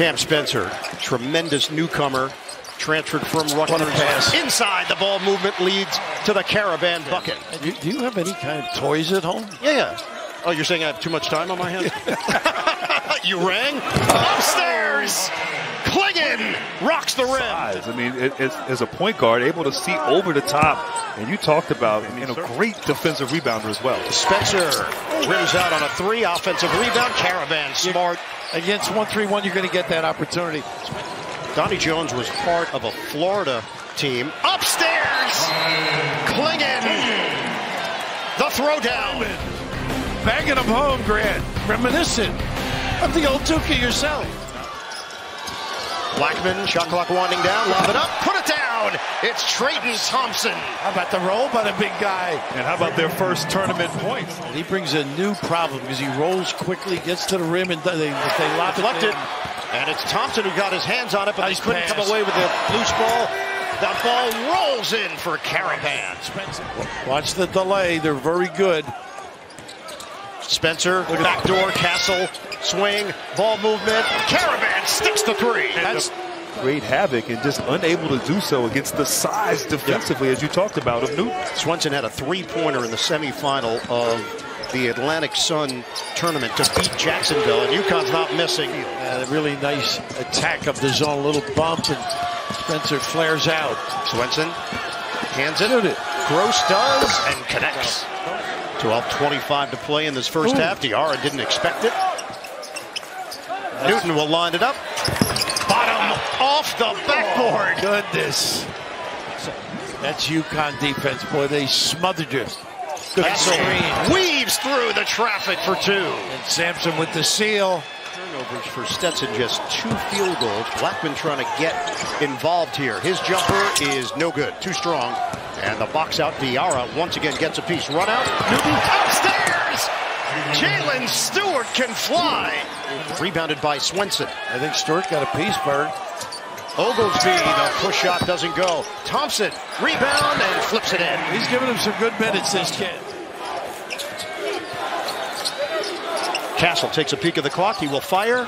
Cam Spencer, tremendous newcomer, transferred from Rutgers. Inside, the ball movement leads to the Karaban bucket. Do, do you have any kind of toys at home? Yeah, yeah. Oh, you're saying I have too much time on my hands? you rang? Upstairs! Clingan rocks the rim. Size. I mean, it, it's, as a point guard, able to see over the top. And you talked about, I mean, a great defensive rebounder as well. Spencer rims out on a three offensive rebound. Karaban, smart. Against 1-3-1, you're going to get that opportunity. Donnie Jones was part of a Florida team. Upstairs! Clingan! The throwdown. Bagging them home, Grant. Reminiscent of the old Tuca yourself. Blackmon, shot clock winding down, lob it up, down. It's Trayton Thompson. How about the roll by the big guy? And how about their first tournament point? And he brings a new problem because he rolls quickly, gets to the rim, and they, they lob it. Left it. And it's Thompson who got his hands on it, but nice he couldn't pass. come away with the loose ball. That ball rolls in for Karaban. Spencer. Watch the delay. They're very good. Spencer, backdoor, Castle, swing, ball movement. Karaban sticks the three. That's great havoc and just unable to do so against the size defensively, as you talked about, of Newton. Swenson had a three-pointer in the semifinal of the Atlantic Sun tournament to beat Jacksonville, and UConn's not missing. A really nice attack of the zone, a little bump, and Spencer flares out. Swenson hands it. Gross does and connects. 12-25 to play in this first Ooh. half. Diarra didn't expect it. Newton will line it up. Bottom off the backboard. Goodness. That's UConn defense, boy. They smothered you. Good screen. Weaves through the traffic for two. And Samson with the seal. Turnovers for Stetson, just two field goals. Blackmon trying to get involved here. His jumper is no good, too strong. And the box out, Diarra once again gets a piece. Run out, Newton upstairs! Jaylin Stewart can fly. Rebounded by Swenson. I think Stewart got a piece, Bird. Oglesby, the push shot doesn't go. Thompson, rebound and flips it in. He's giving him some good minutes, this kid. Castle takes a peek at the clock. He will fire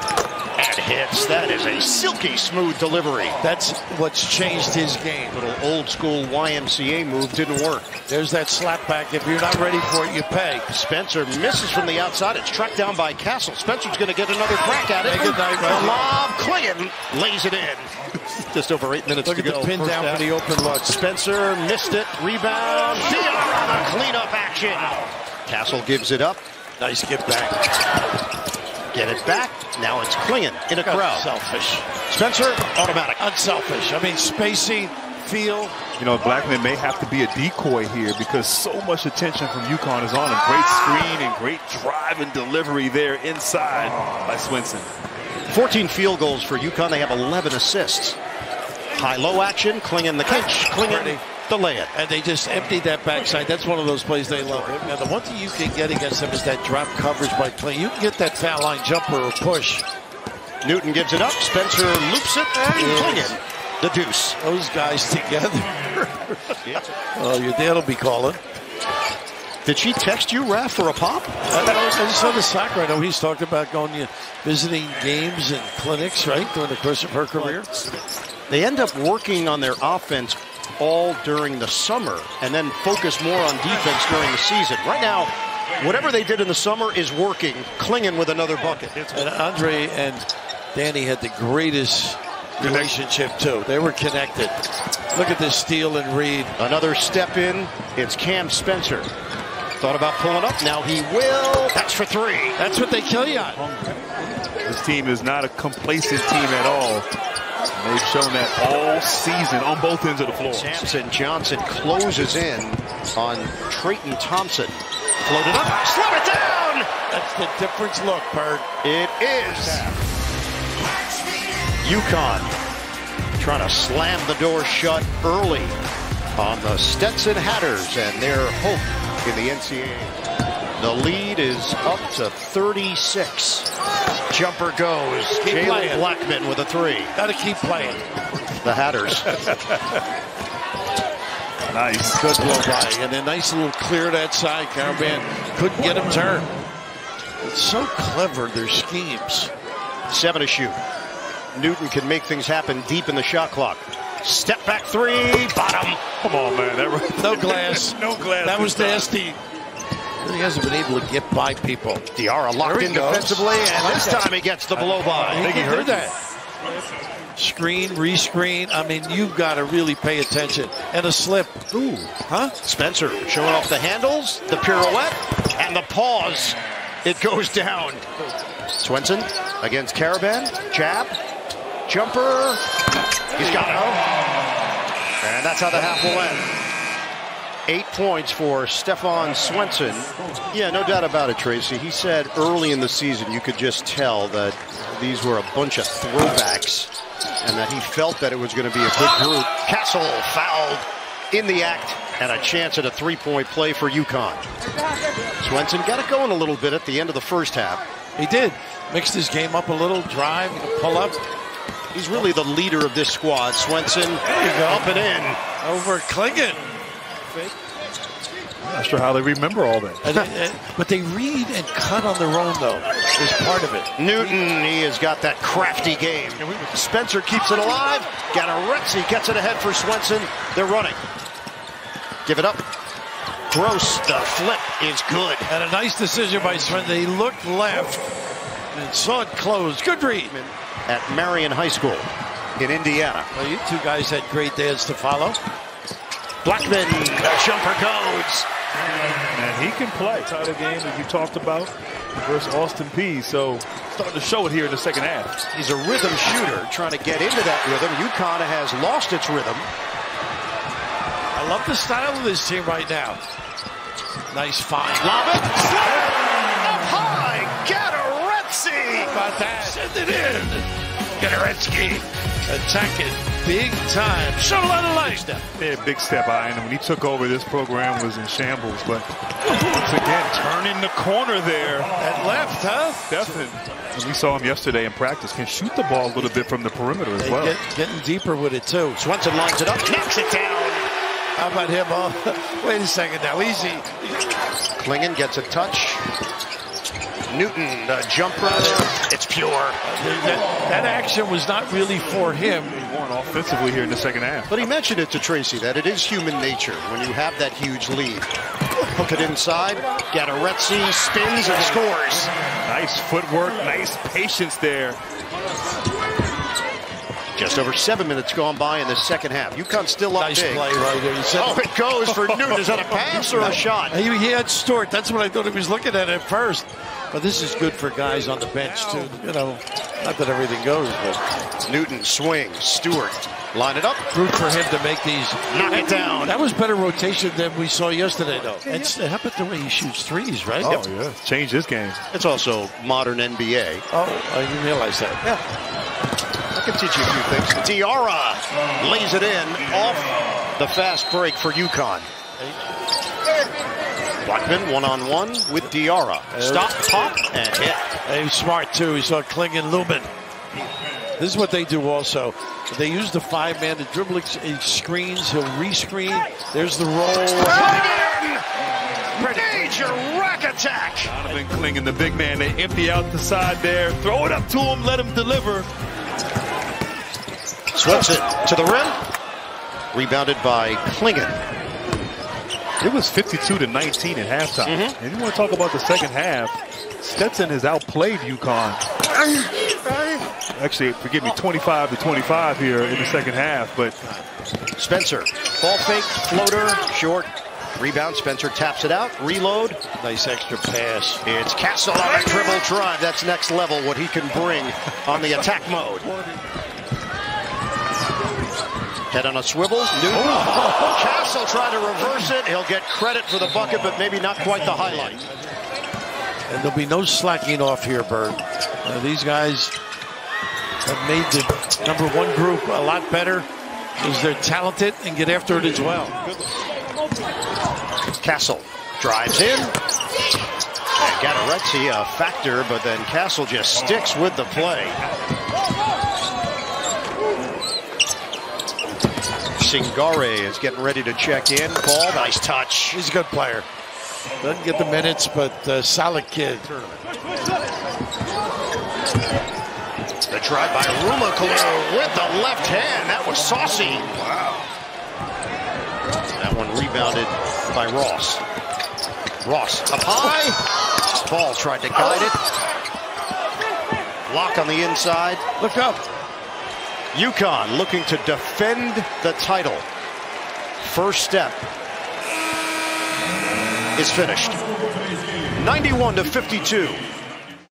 and hits. That is a silky smooth delivery. That's what's changed his game. Little old school YMCA move didn't work. There's that slap back. If you're not ready for it, you pay. Spencer misses from the outside. It's tracked down by Castle. Spencer's going to get another crack at it. Good night, the lob, Clingan lays it in. Just over eight minutes Look to go. Look at the pin down half. for the open look. Spencer missed it. Rebound. Diarra, cleanup action. Castle gives it up. Nice get back. Get it back. Now it's Clingan in a crowd. Selfish. Spencer, automatic. Unselfish. I mean, spacing, feel. You know, Blackmon may have to be a decoy here because so much attention from UConn is on him. Great screen and great drive and delivery there inside by Swenson. 14 field goals for UConn. They have 11 assists. High-low action. Clingan the catch. Clingan the lay-in. And they just emptied that backside. That's one of those plays they love. Now, the one thing you can get against them is that drop coverage by play. You can get that foul line jumper or push. Newton gives it up. Spencer loops it. And Clingan the deuce. Those guys together. oh, your dad will be calling. Did she text you, Raf, for a pop? I, I just saw the soccer. I know he's talked about going to visiting games and clinics, right, during the course of her career. They end up working on their offense all during the summer and then focus more on defense during the season. Right now, whatever they did in the summer is working. Clingan with another bucket. And Andre and Danny had the greatest relationship too. They were connected. Look at this steal and read. Another step in. It's Cam Spencer. Thought about pulling up. Now he will. That's for three. That's what they kill you on. This team is not a complacent team at all. They've shown that all season on both ends of the floor. Samson Johnson closes in on Trayton Thompson. Floated up, slow it down! That's the difference look, Bird. It is. UConn trying to slam the door shut early on the Stetson Hatters and their hope in the NCAA. The lead is up to 36. Jumper goes. Jalen Blackmon with a three. Got to keep playing. The Hatters. nice. Good blow by. And a nice little clear that side. Karaban couldn't get him turned. It's so clever, their schemes. Seven to shoot. Newton can make things happen deep in the shot clock. Step back three, bottom. Come on, man. That, No glass. no glass. That was this time. nasty. He hasn't been able to get by people. Diarra locked in goes. defensively, and this time he gets the blow by. He think he can do heard that. Screen, rescreen. I mean, you've got to really pay attention. And a slip. Ooh. Huh? Spencer showing off the handles, the pirouette, and the pause. It goes down. Swenson against Karaban. Jab. Jumper. He's got it. And that's how the half will end. Eight points for Stephan Swenson. Yeah, no doubt about it, Tracy. He said early in the season you could just tell that these were a bunch of throwbacks and that he felt that it was going to be a good group. Castle fouled in the act and a chance at a three-point play for UConn. Swenson got it going a little bit at the end of the first half. He did. Mixed his game up a little, drive, pull up. He's really the leader of this squad. Swenson There you go. up and in. Over Clingan. Not sure how they remember all that. And, uh, but they read and cut on their own, though, is part of it. Newton, he has got that crafty game. Spencer keeps it alive. Gateretse gets it ahead for Swenson. They're running. Give it up. Gross, the flip is good. And a nice decision by Swenson. He looked left and saw it close. Good read. At Marion High School in Indiana. Well, you two guys had great dads to follow. Blackmon, the jumper goes. And he can play. Title game that you talked about versus Austin Peay So starting to show it here in the second half. He's a rhythm shooter trying to get into that rhythm. UConn has lost its rhythm. I love the style of this team right now. Nice find. Lob it. Up high. Gateretse. How about that? Send it in. Gateretse attacking big time. Shuttle out of light. Yeah, big step by him. When he took over, this program was in shambles. But once again, turning the corner there. At left, huh? Stephen, we saw him yesterday in practice, can shoot the ball a little bit from the perimeter as They well. get, getting deeper with it, too. Swenson lines it up. Knocks it down. How about him? Oh, wait a second now. Easy. Clingan gets a touch. Newton, the jumper. It's pure. That, that action was not really for him. He won offensively here in the second half. But he mentioned it to Tracy that it is human nature when you have that huge lead. Hook it inside. Gateretse spins and scores. Nice footwork, nice patience there. Just over seven minutes gone by in the second half. UConn still up Nice big. play right there. Said Oh, it goes for Newton. Is that a pass or a shot? He, he had Stewart. That's what I thought he was looking at at first. But this is good for guys on the bench, too. You know, not that everything goes, but Newton swings. Stewart line it up. root for him to make these. Knock it down. That was better rotation than we saw yesterday, though. And s- how about the way he shoots threes, right? Oh, yeah. Changed his game. It's also modern NBA. Oh, I didn't realize that. I can teach you a few things. Diarra lays it in off the fast break for UConn. Blackmon one-on-one with Diarra. Stop, pop, and hit. And he's smart, too. He saw Clingan Lubin. This is what they do also. They use the five man to dribble ex- he screens. He'll rescreen. There's the roll. Major rack attack. Donovan Clingan, the big man, they empty out the side there. Throw it up to him, let him deliver. Swenson to the rim. Rebounded by Clingan. It was 52 to 19 at halftime. Mm-hmm. And you want to talk about the second half? Stetson has outplayed UConn. Actually, forgive me, 25 to 25 here in the second half. But Spencer, ball fake, floater, short. Rebound, Spencer taps it out, reload. Nice extra pass. It's Castle on a dribble drive. That's next level, what he can bring on the attack mode. Head on a swivel. Newton. Castle trying to reverse it. He'll get credit for the bucket, but maybe not quite the highlight. And there'll be no slacking off here, Bird. Uh, these guys have made the number one group a lot better because they're talented and get after it as well. Castle drives in. And a factor, but then Castle just sticks with the play. Singare is getting ready to check in. Ball, nice touch. He's a good player. Doesn't get the minutes, but uh, solid kid. The drive by Ruma with the left hand. That was saucy. Wow. That one rebounded by Ross. Ross up high. Paul tried to guide it. Block on the inside. Look up. UConn looking to defend the title. First step is finished. 91 to 52.